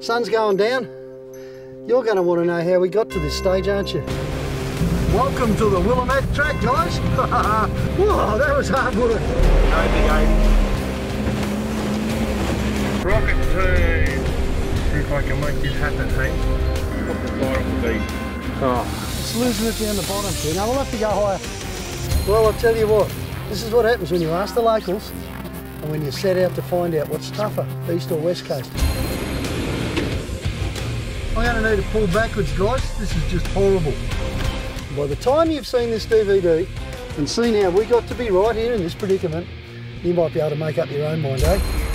Sun's going down. You're going to want to know how we got to this stage, aren't you? Welcome to the Willamette track, guys. Whoa, that was hard work. No big 80. Rocket team. See if I can make this happen, hey? Put the fire on. Oh. It's losing it down the bottom. You know, we'll have to go higher. Well, I'll tell you what, this is what happens when you ask the locals and when you set out to find out what's tougher, east or west coast. I'm going to need to pull backwards, guys. This is just horrible. By the time you've seen this DVD and seen how we got to be right here in this predicament, you might be able to make up your own mind, eh?